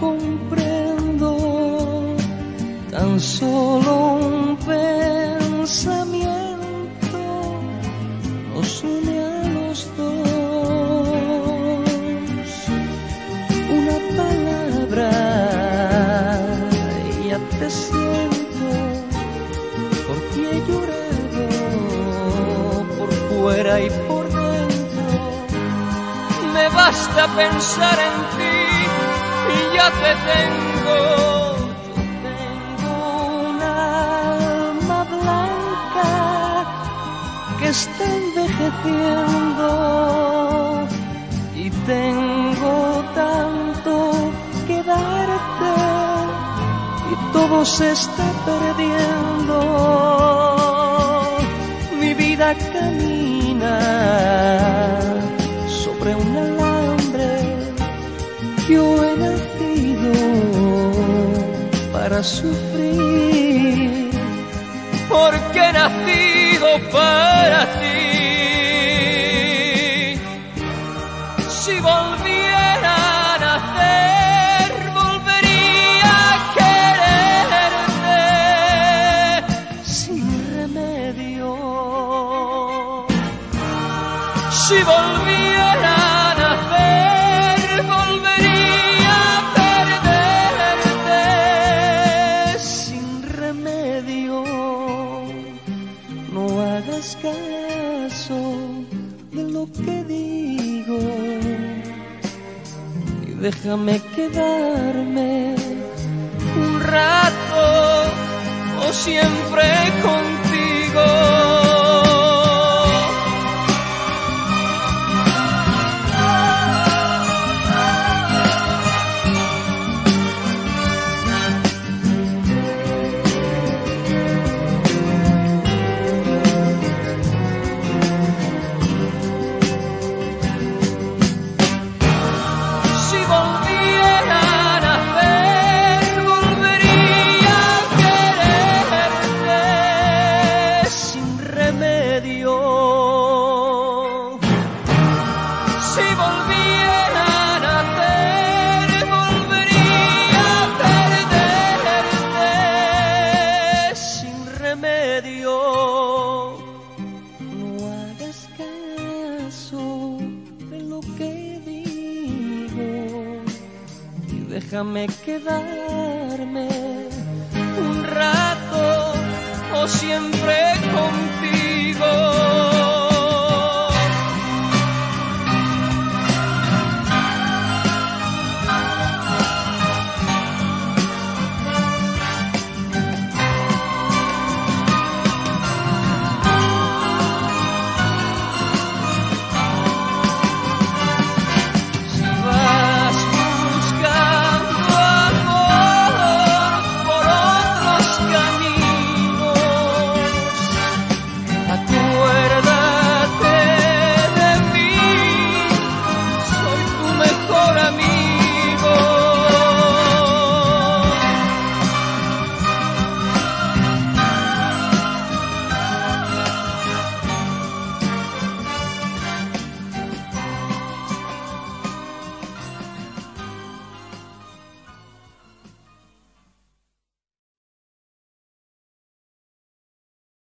comprendo, tan solo un pensamiento nos une a los dos. Una palabra, ya te siento, por ti he llorado, por fuera y por dentro, me basta pensar en ti ya te tengo. Yo tengo un alma blanca que está envejeciendo y tengo tanto que darte y todo se está perdiendo. Mi vida camina sobre un alambre. Yo he para sufrir, porque nacido para ti. Si volviera a nacer, volvería a quererte sin remedio. Si volviera de lo que digo y déjame quedarme un rato o siempre contigo. Déjame quedarme un rato o siempre contigo.